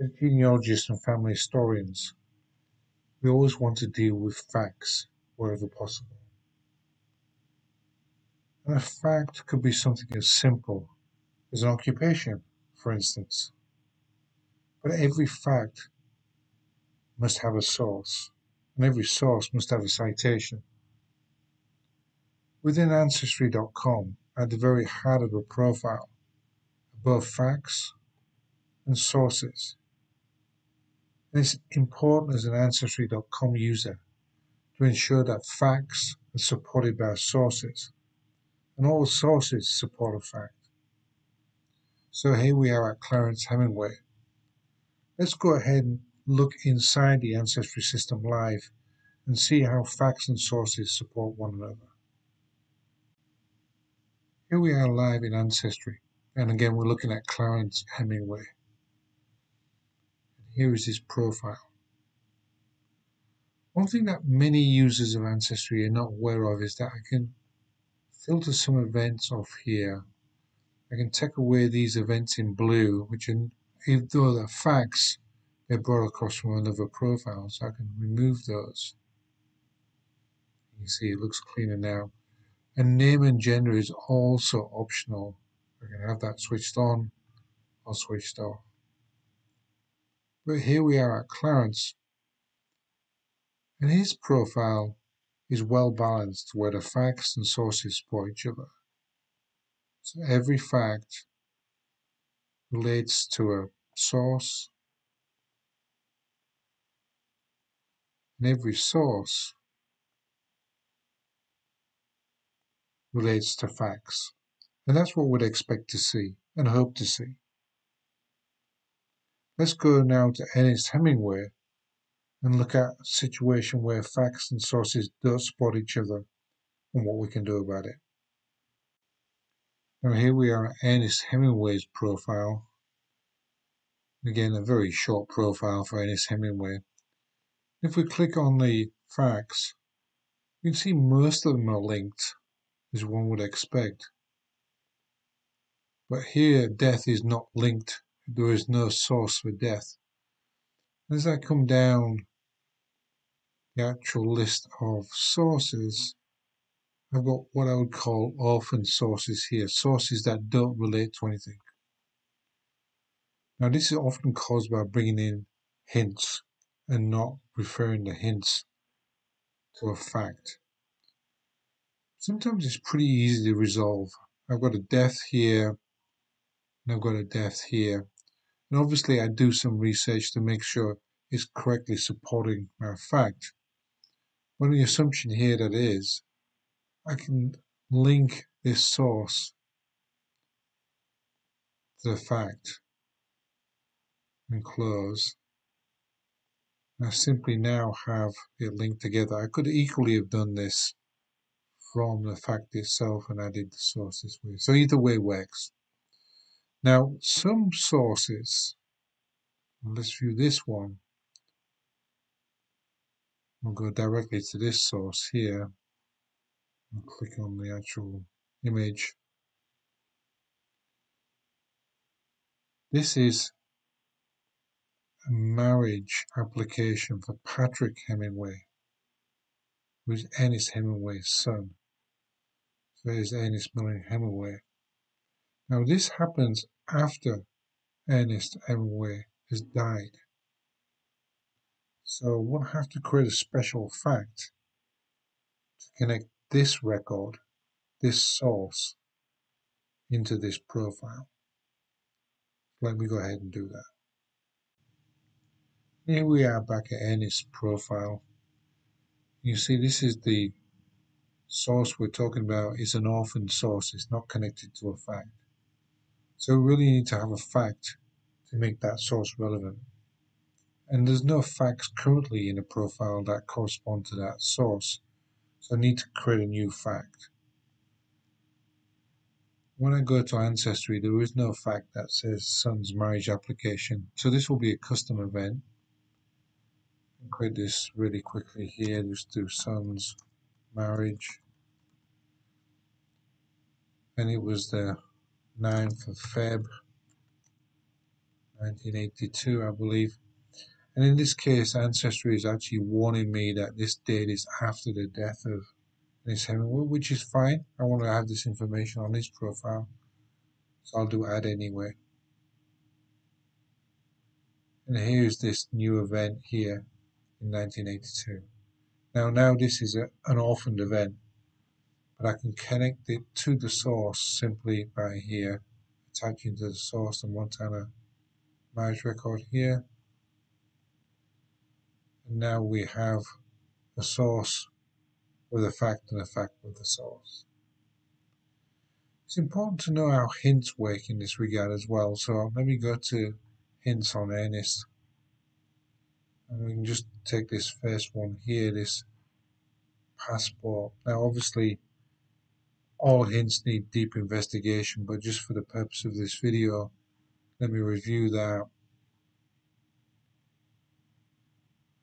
As genealogists and family historians, we always want to deal with facts wherever possible. And a fact could be something as simple as an occupation, for instance. But every fact must have a source, and every source must have a citation. Within Ancestry.com, at the very heart of a profile, both facts and sources. And it's important as an Ancestry.com user to ensure that facts are supported by sources, and all sources support a fact. So here we are at Clarence Hemingway. Let's go ahead and look inside the Ancestry system live and see how facts and sources support one another. Here we are live in Ancestry, and again we're looking at Clarence Hemingway. Here is his profile. One thing that many users of Ancestry are not aware of is that I can filter some events off here. I can take away these events in blue, which are, even though they're facts, they're brought across from another profile, so I can remove those. You see it looks cleaner now. And name and gender is also optional. I can have that switched on or switched off. But here we are at Clarence, and his profile is well balanced where the facts and sources support each other. So every fact relates to a source, and every source relates to facts. And that's what we'd expect to see and hope to see. Let's go now to Ernest Hemingway and look at a situation where facts and sources don't support each other and what we can do about it. Now here we are at Ernest Hemingway's profile. Again, a very short profile for Ernest Hemingway. If we click on the facts, you can see most of them are linked as one would expect. But here, death is not linked. There is no source for death. As I come down the actual list of sources, I've got what I would call orphan sources here, sources that don't relate to anything. Now this is often caused by bringing in hints and not referring the hints to a fact sometimes it's pretty easy to resolve. I've got a death here, and I've got a death here. And obviously I do some research to make sure it's correctly supporting my fact. But the assumption here that is, I can link this source to the fact and close. I simply now have it linked together. I could equally have done this from the fact itself and added the sources with. So either way works. Now, some sources, let's view this one. We'll go directly to this source here and click on the actual image. This is a marriage application for Patrick Hemingway, who is Ernest Hemingway's son. So there's Ernest Hemingway. Now this happens after Ernest Hemingway has died. So we'll have to create a special fact to connect this record, this source, into this profile. Let me go ahead and do that. Here we are back at Ernest's profile. You see this is the source we're talking about It's an orphan source, it's not connected to a fact. So we really need to have a fact to make that source relevant. And there's no facts currently in a profile that correspond to that source, so I need to create a new fact. When I go to Ancestry, there is no fact that says son's marriage application, so this will be a custom event. create this really quickly here, just do son's marriage and it was the 9th of Feb 1982, I believe. And in this case, Ancestry is actually warning me that this date is after the death of Ernest Hemingway, which is fine. I want to have this information on his profile, so I'll do add anyway. And here's this new event here in 1982. Now, now this is a, an orphaned event, but I can connect it to the source simply by here, attaching to the source the Montana marriage record here. And now we have a source with a fact and a fact with the source. It's important to know how hints work in this regard as well. So let me go to hints on Ernest. And we can just take this first one here, this passport. Now, obviously, all hints need deep investigation, but just for the purpose of this video, let me review that.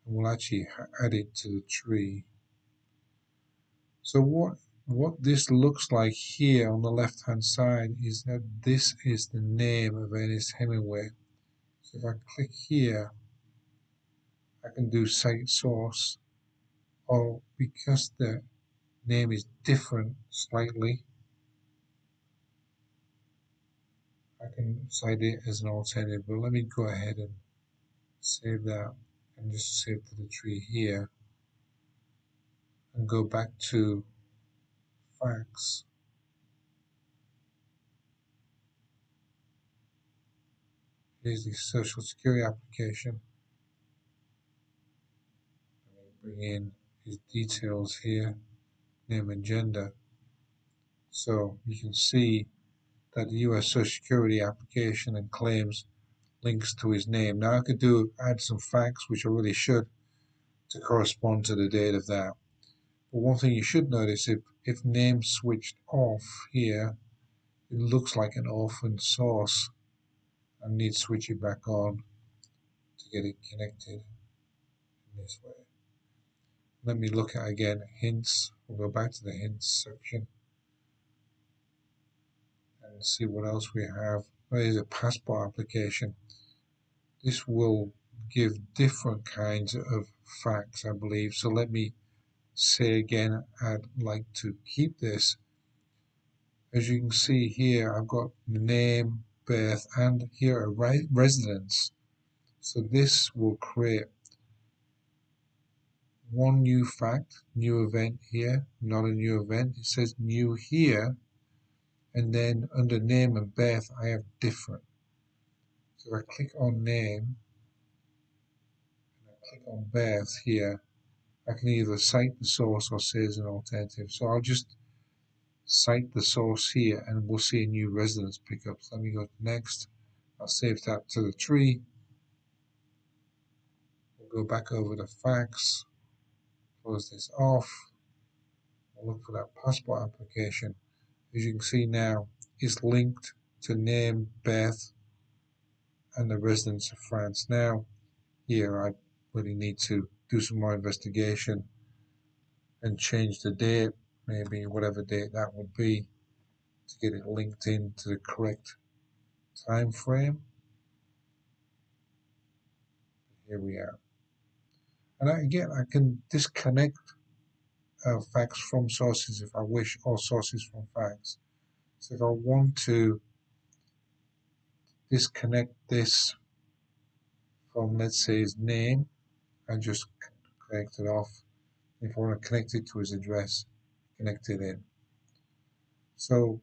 And we'll actually add it to the tree. So what what this looks like here on the left hand side is that this is the name of Ernest Hemingway. So if I click here, I can do cite source, or because the name is different slightly, I can cite it as an alternative. But let me go ahead and save that and just save to the tree here and go back to facts. Here's the social security application. Bring in his details here, name and gender. So you can see that the US Social Security application and claims links to his name. Now I could do add some facts, which I really should, to correspond to the date of that. But one thing you should notice, if, if name switched off here, it looks like an orphan source. I need to switch it back on to get it connected in this way. Let me look at again hints. We'll go back to the hints section and see what else we have. There's a passport application. This will give different kinds of facts, I believe. So let me say again, I'd like to keep this. As you can see here, I've got name, birth, and here a residence. So this will create one new fact, new event here, not a new event. It says new here, and then under name and birth, I have different. So if I click on name, and I click on birth here, I can either cite the source or say as an alternative. So I'll just cite the source here and we'll see a new residence pickup. So let me go to next. I'll save that to the tree. We'll go back over the facts, close this off. I'll look for that passport application. As you can see now, it's linked to name, birth, and the residence of France. Now, here I really need to do some more investigation and change the date, maybe whatever date that would be, to get it linked in to the correct time frame. Here we are. And I, again, I can disconnect uh, facts from sources if I wish, or sources from facts. So if I want to disconnect this from, let's say, his name, I just connect it off. If I want to connect it to his address, connect it in. So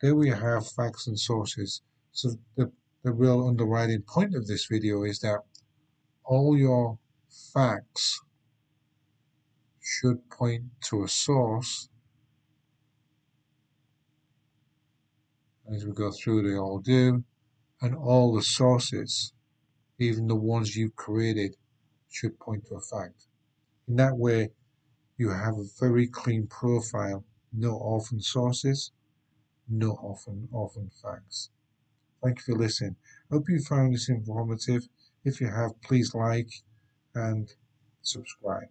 there we have facts and sources. So the, the real underwriting point of this video is that all your facts should point to a source. As we go through, they all do. And all the sources, even the ones you've created, should point to a fact. In that way, you have a very clean profile, no orphan sources, no orphan, orphan facts. Thank you for listening. Hope you found this informative. If you have, please like and subscribe.